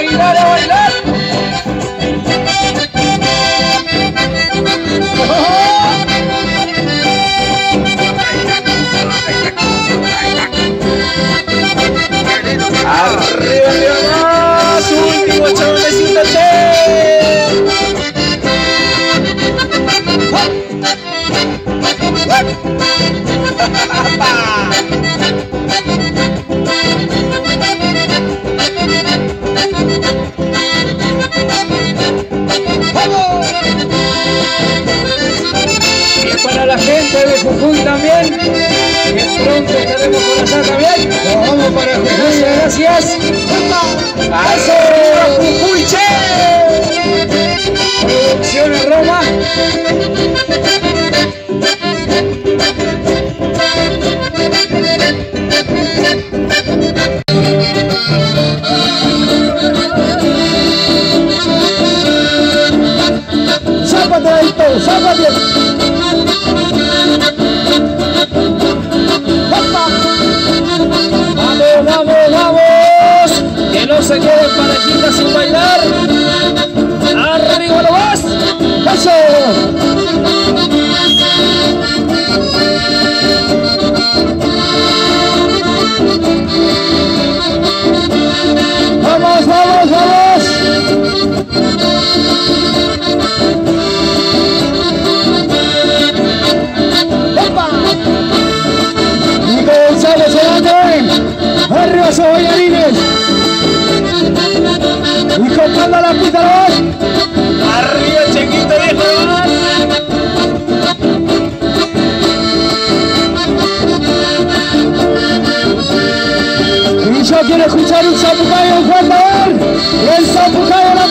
bailar, a bailar. pasar también. Nos vamos para Jujuy. Gracias, gracias. ¡A eso! ¡Jujuy, che! Producciones Roma. se queden parejitas sin bailar. echando a la pizarrón. Arriba, chiquito, viejo. Y yo quiero escuchar un zapucayo, por favor. El zapucayo la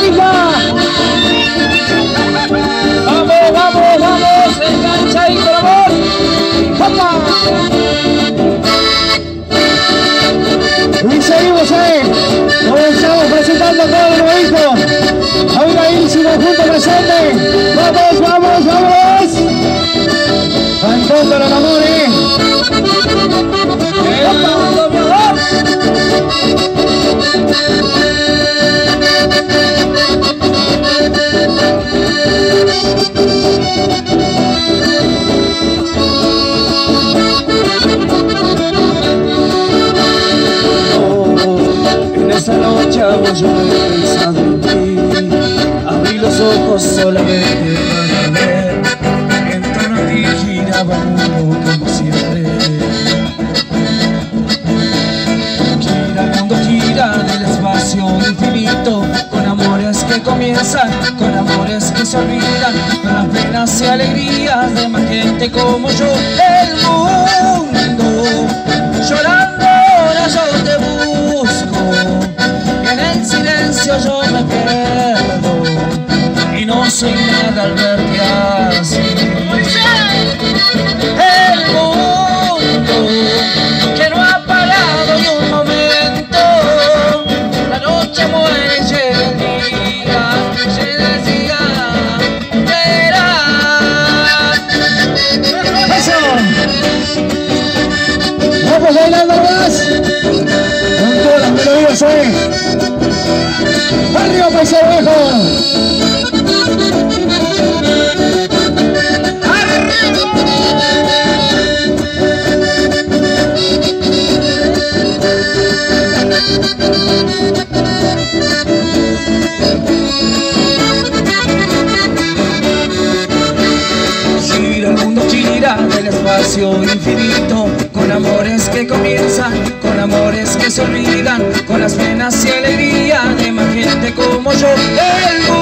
yo he pensado en ti. Abrí los ojos solamente para ver. En torno a ti giraba el mundo como siempre. Gira cuando gira en el espacio infinito Con amores que comienzan, con amores que se olvidan Con las penas y alegrías de más gente como yo. El mundo llora. yo me pierdo. Y no soy nada al verte Pues Pepe Cerveja. Gira el mundo, gira el espacio infinito del.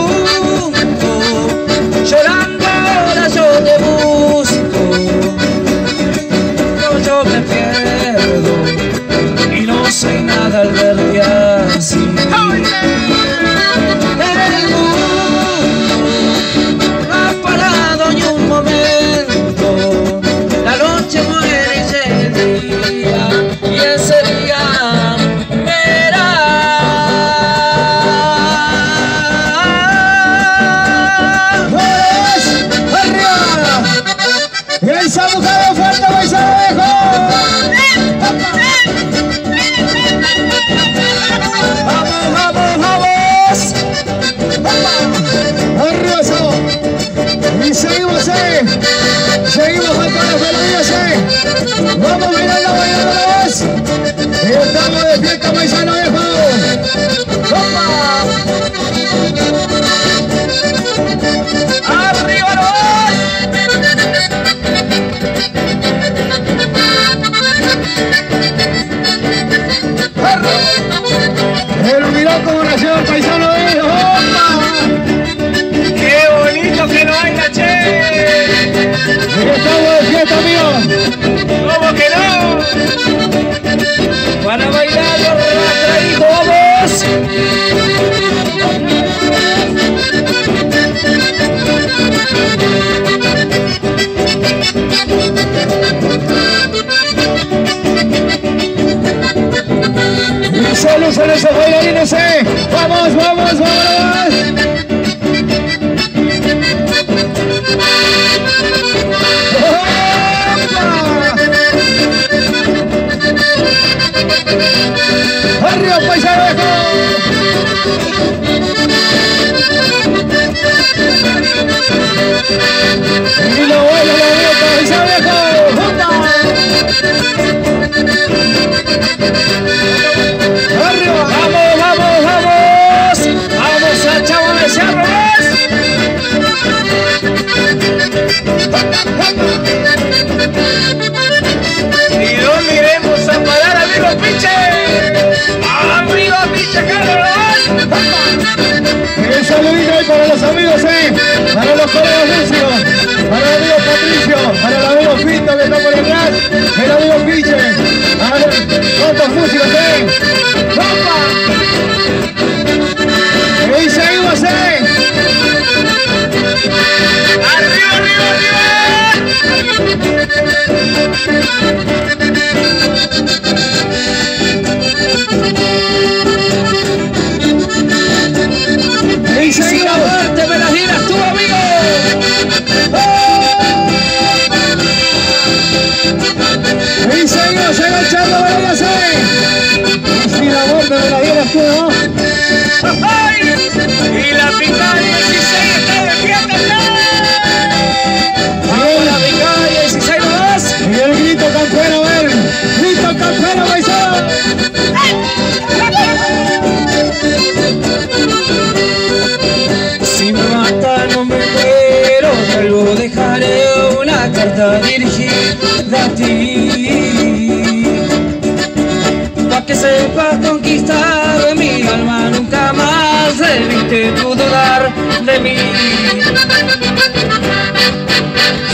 Son esos bailarines, eh. Vamos, vamos, vamos. ¡Arriba, paisano! Amigos, eh. Para los colegas para el amigo Patricio, para el amigo Pinto que está por atrás, el amigo Piche.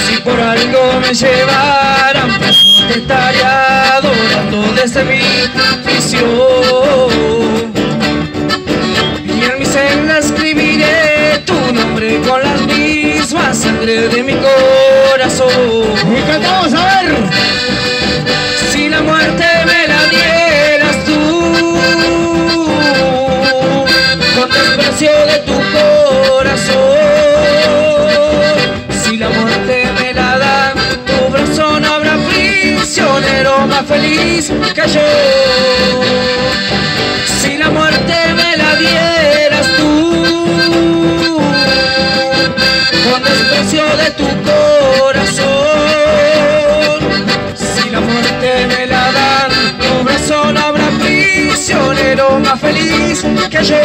Si por algo me llevaran te estaría adorando desde mi prisión. Más feliz que yo. Si la muerte me la dieras tú, con desprecio de tu corazón. Si la muerte me la dan, tu brazo no habrá prisionero más feliz que yo.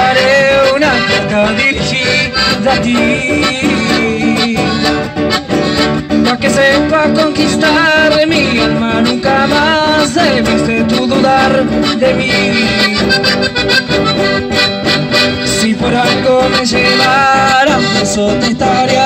Dejaré una carta dirigida a ti. Pa' que sepa conquistar mi alma, nunca más debiste tú dudar de mí. Si por algo me llevaran preso te estaría